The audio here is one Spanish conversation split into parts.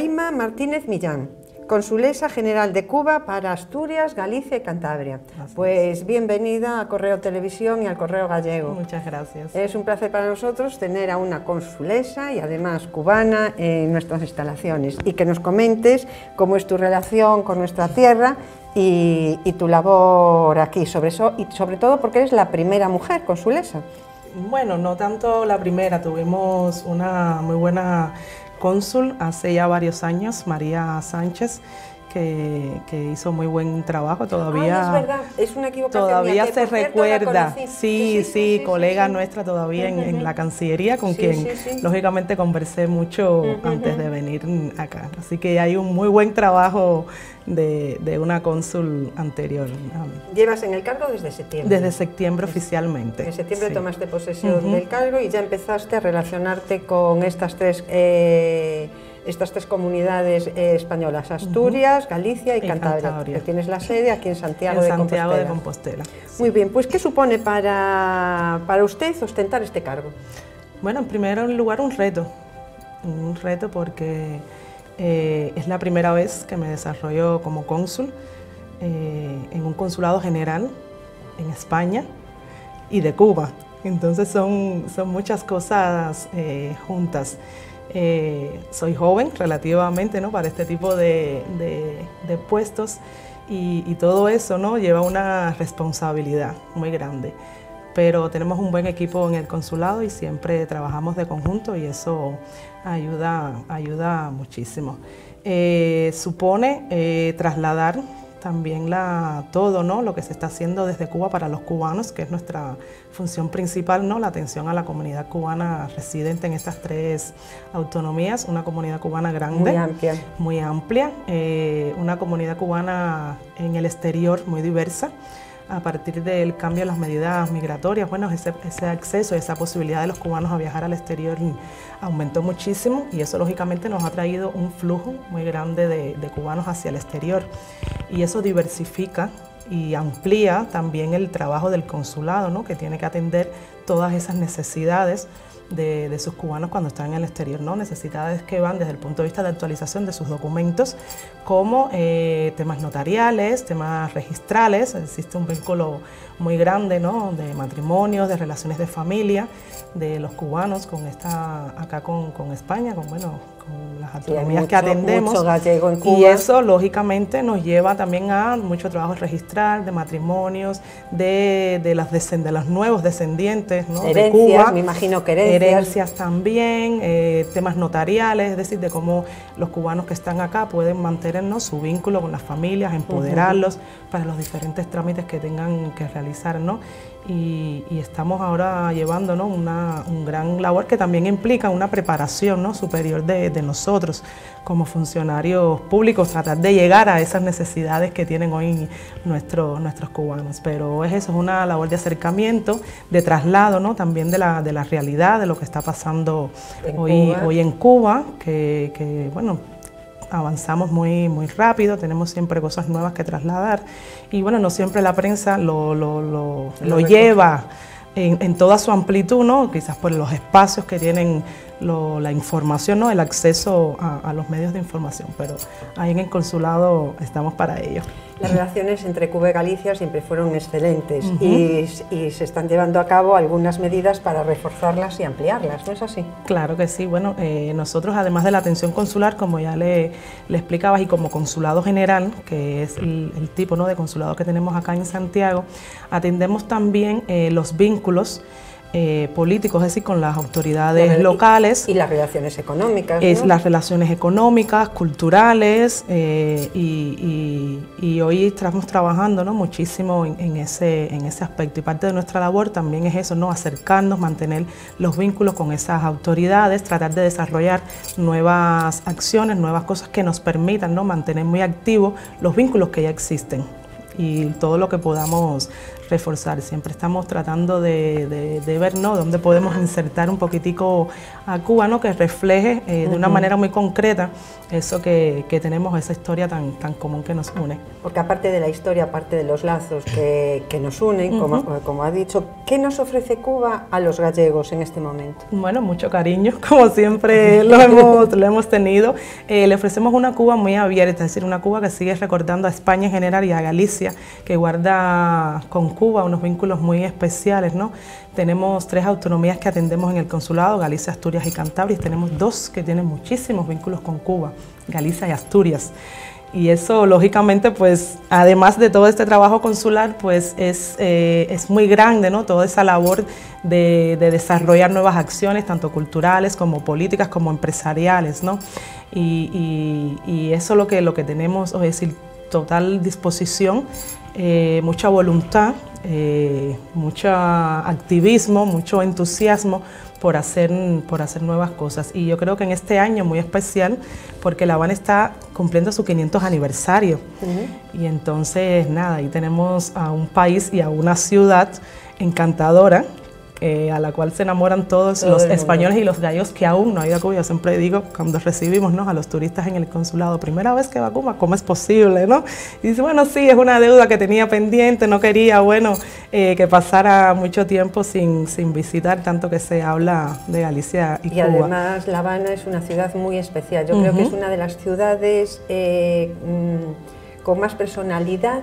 Naima Martínez Millán, consulesa general de Cuba para Asturias, Galicia y Cantabria. pues bienvenida a Correo Televisión y al Correo Gallego. Muchas gracias. Es un placer para nosotros tener a una consulesa y además cubana en nuestras instalaciones y que nos comentes cómo es tu relación con nuestra tierra y, tu labor aquí, sobre eso, y sobre todo porque eres la primera mujer consulesa. Bueno, no tanto la primera, tuvimos una muy buena cónsul hace ya varios años, María Sánchez, que, hizo muy buen trabajo todavía. es verdad, es una equivocación. Todavía se recuerda, sí sí, colega nuestra todavía en, la Cancillería, con quien lógicamente conversé mucho antes de venir acá. Así que hay un muy buen trabajo de, una cónsul anterior. Llevas en el cargo desde septiembre. Desde septiembre oficialmente. En septiembre tomaste posesión del cargo y ya empezaste a relacionarte con estas tres... Eh, estas tres comunidades eh, españolas, Asturias, Galicia y, Cantabria, tienes la sede aquí en Santiago, de, Santiago de Compostela. Muy bien, pues ¿qué supone para, para usted ostentar este cargo? Bueno, en primer lugar un reto, un reto porque eh, es la primera vez que me desarrollo como cónsul eh, en un consulado general en España y de Cuba. Entonces son, son muchas cosas juntas. Eh, soy joven relativamente ¿no? para este tipo de, puestos y, todo eso ¿no? lleva una responsabilidad muy grande. Pero tenemos un buen equipo en el consulado y siempre trabajamos de conjunto y eso ayuda, ayuda muchísimo. Eh, supone eh, trasladar también la, todo ¿no? lo que se está haciendo desde Cuba para los cubanos, que es nuestra función principal, ¿no? la atención a la comunidad cubana residente en estas tres autonomías, una comunidad cubana grande, muy amplia, muy amplia eh, una comunidad cubana en el exterior muy diversa a partir del cambio de las medidas migratorias, bueno, ese, acceso, esa posibilidad de los cubanos a viajar al exterior aumentó muchísimo y eso lógicamente nos ha traído un flujo muy grande de, de cubanos hacia el exterior y eso diversifica y amplía también el trabajo del consulado, ¿no? que tiene que atender todas esas necesidades de, sus cubanos cuando están en el exterior, ¿no? necesidades que van desde el punto de vista de actualización de sus documentos, como eh, temas notariales, temas registrales, existe un vínculo muy grande ¿no? de matrimonios, de relaciones de familia, de los cubanos con esta, acá con, con España, con, bueno, las autonomías que atendemos. Y eso, lógicamente, nos lleva también a mucho trabajo registral, de matrimonios, de, de, las de los nuevos descendientes ¿no? de Cuba. me imagino que herencias. Herencias también, eh, temas notariales, es decir, de cómo los cubanos que están acá pueden mantenernos su vínculo con las familias, empoderarlos para los diferentes trámites que tengan que realizar. ¿no? Y, estamos ahora llevando una un gran labor que también implica una preparación ¿no? superior de, nosotros como funcionarios públicos, tratar de llegar a esas necesidades que tienen hoy nuestros nuestros cubanos. Pero es eso, es una labor de acercamiento, de traslado ¿no? también de la, de la realidad, de lo que está pasando hoy, hoy en Cuba, que, que bueno, avanzamos muy, muy rápido, tenemos siempre cosas nuevas que trasladar y bueno, no siempre la prensa lo, lo, lo, lleva en, toda su amplitud, ¿no? quizás por los espacios que tienen la información, ¿no? el acceso a, los medios de información, pero ahí en el consulado estamos para ello. Las relaciones entre Cuba y Galicia siempre fueron excelentes y, se están llevando a cabo algunas medidas para reforzarlas y ampliarlas, ¿no es así? Claro que sí. Bueno, eh, nosotros además de la atención consular, como ya le, le explicabas, y como consulado general, que es el, tipo ¿no? de consulado que tenemos acá en Santiago, atendemos también eh, los vínculos eh, políticos, es decir, con las autoridades locales. Y, las relaciones económicas. Es las relaciones económicas, culturales, eh, y, hoy estamos trabajando ¿no? muchísimo en, ese, en ese aspecto. Y parte de nuestra labor también es eso, ¿no? acercarnos, mantener los vínculos con esas autoridades, tratar de desarrollar nuevas acciones, nuevas cosas que nos permitan ¿no? mantener muy activos los vínculos que ya existen y todo lo que podamos reforzar. Siempre estamos tratando de, ver ¿no? dónde podemos insertar un poquitico a Cuba ¿no? que refleje eh, de una manera muy concreta eso que, tenemos, esa historia tan, tan común que nos une. Porque aparte de la historia, aparte de los lazos que, nos unen, como, como ha dicho, ¿qué nos ofrece Cuba a los gallegos en este momento? Bueno, mucho cariño, como siempre lo hemos, lo hemos tenido. Eh, le ofrecemos una Cuba muy abierta, es decir, una Cuba que sigue recordando a España en general y a Galicia, que guarda con Cuba unos vínculos muy especiales, ¿no? Tenemos tres autonomías que atendemos en el consulado, Galicia, Asturias y Cantabria, y tenemos dos que tienen muchísimos vínculos con Cuba, Galicia y Asturias. Y eso, lógicamente, pues, además de todo este trabajo consular, pues es, eh, es muy grande, ¿no? Toda esa labor de, desarrollar nuevas acciones, tanto culturales como políticas, como empresariales, ¿no? Y, y, eso es lo que, lo que tenemos, es decir, total disposición, eh, mucha voluntad, eh, mucho activismo, mucho entusiasmo por hacer, por hacer nuevas cosas. Y yo creo que en este año muy especial, porque La Habana está cumpliendo su 500 aniversario. Y entonces, nada, ahí tenemos a un país y a una ciudad encantadora eh, a la cual se enamoran todos los españoles y los gallos que aún no hay a Cuba. Yo siempre digo, cuando recibimos ¿no? a los turistas en el consulado, primera vez que va a Cuba, ¿cómo es posible? ¿no? Y dice, bueno, sí, es una deuda que tenía pendiente, no quería, bueno, eh, que pasara mucho tiempo sin, sin, visitar, tanto que se habla de Galicia y, y Cuba. Y además La Habana es una ciudad muy especial. Yo creo que es una de las ciudades eh, mm, con más personalidad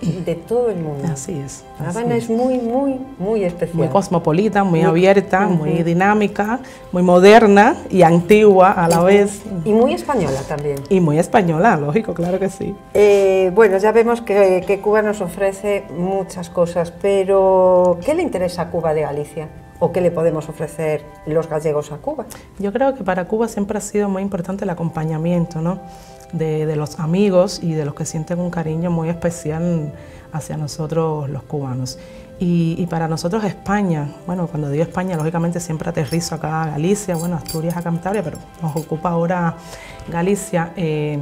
de todo el mundo. Así es. Habana es. muy, muy, muy especial. Muy cosmopolita, muy, abierta, muy dinámica, muy moderna y antigua a la vez. Y muy española también. Y muy española, lógico, claro que sí. Eh, bueno, ya vemos que, que, Cuba nos ofrece muchas cosas, pero ¿qué le interesa a Cuba de Galicia? ¿O qué le podemos ofrecer los gallegos a Cuba? Yo creo que para Cuba siempre ha sido muy importante el acompañamiento, ¿no? de, los amigos y de los que sienten un cariño muy especial hacia nosotros los cubanos. Y, para nosotros España, bueno, cuando digo España, lógicamente siempre aterrizo acá a Galicia, bueno, Asturias, a Cantabria, pero nos ocupa ahora Galicia. Eh,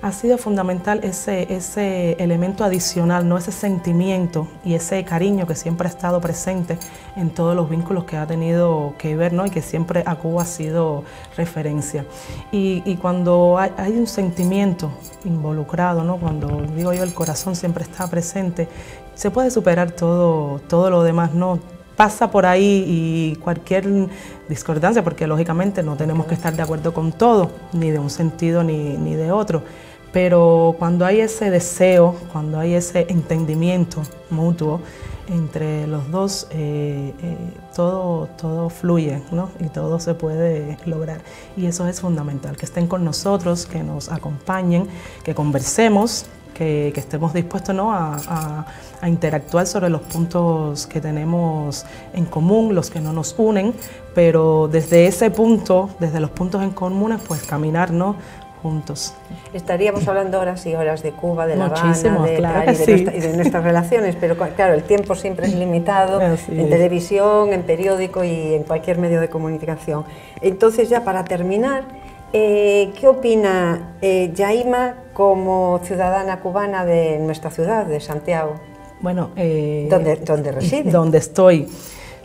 ha sido fundamental ese, ese elemento adicional, ¿no? ese sentimiento y ese cariño que siempre ha estado presente en todos los vínculos que ha tenido que ver ¿no? y que siempre a Cuba ha sido referencia. Y, cuando hay, un sentimiento involucrado, ¿no? cuando digo yo el corazón siempre está presente, se puede superar todo, todo lo demás, ¿no? pasa por ahí y cualquier discordancia, porque lógicamente no tenemos que estar de acuerdo con todo, ni de un sentido ni, ni de otro pero cuando hay ese deseo, cuando hay ese entendimiento mutuo entre los dos, eh, eh, todo, todo fluye ¿no? y todo se puede lograr. Y eso es fundamental, que estén con nosotros, que nos acompañen, que conversemos, que, estemos dispuestos ¿no? a, a, interactuar sobre los puntos que tenemos en común, los que no nos unen, pero desde ese punto, desde los puntos en comunes, pues caminar ¿no? Juntos. Estaríamos hablando horas y horas de Cuba, de La Habana, de, y, de nuestras relaciones, pero claro, el tiempo siempre es limitado en televisión, en periódico y en cualquier medio de comunicación. Entonces, ya para terminar, eh, ¿qué opina eh, Yaima como ciudadana cubana de nuestra ciudad, de Santiago? Bueno, eh, ¿Dónde, ¿Dónde reside? Donde estoy.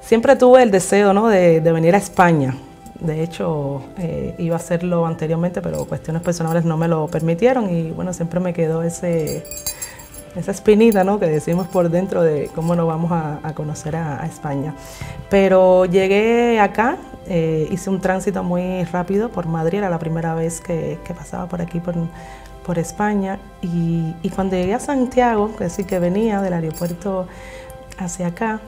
Siempre tuve el deseo ¿no? de, de venir a España de hecho, eh, iba a hacerlo anteriormente, pero cuestiones personales no me lo permitieron y bueno, siempre me quedó ese, esa espinita ¿no? que decimos por dentro de cómo nos vamos a, conocer a, España. Pero llegué acá, eh, hice un tránsito muy rápido por Madrid, era la primera vez que, pasaba por aquí, por, por España, y, cuando llegué a Santiago, que sí que venía del aeropuerto hacia acá,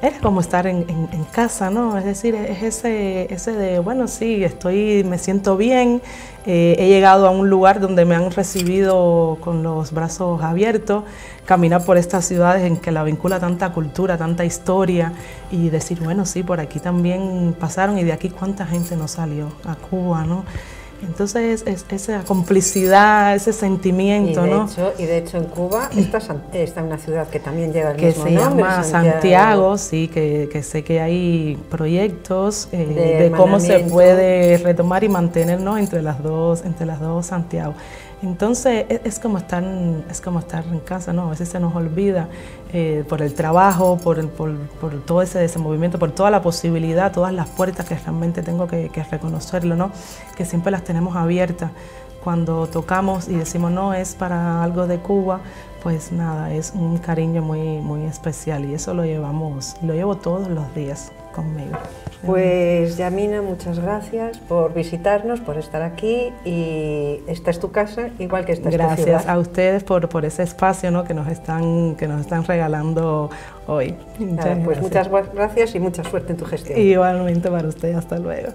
era como estar en, casa, ¿no? Es decir, es ese, ese de, bueno, sí, estoy, me siento bien, eh, he llegado a un lugar donde me han recibido con los brazos abiertos, caminar por estas ciudades en que la vincula tanta cultura, tanta historia y decir, bueno, sí, por aquí también pasaron y de aquí cuánta gente nos salió a Cuba, ¿no? Entonces, es, esa complicidad, ese sentimiento, y de ¿no? Hecho, y de hecho, en Cuba está, está una ciudad que también lleva el que mismo se llama Santiago, sí, que, que, sé que hay proyectos eh, de, cómo se puede retomar y mantenernos entre las dos, entre las dos Santiago. Entonces e, es, como estar, es como estar en casa, ¿no? A veces se nos olvida eh, por el trabajo, por, por, por, todo ese desenvolvimiento, por toda la posibilidad, todas las puertas que realmente tengo que, que reconocerlo, ¿no? Que siempre las tenemos abiertas. Cuando tocamos y decimos no es para algo de Cuba, pues nada, es un cariño muy, muy especial y eso lo llevamos, lo llevo todos los días conmigo. Pues Yamina, muchas gracias por visitarnos, por estar aquí y esta es tu casa, igual que esta es Gracias tu ciudad. a ustedes por, por ese espacio ¿no? que, nos están, que nos están regalando hoy. Muchas, pues gracias. muchas gracias y mucha suerte en tu gestión. Igualmente para usted, hasta luego.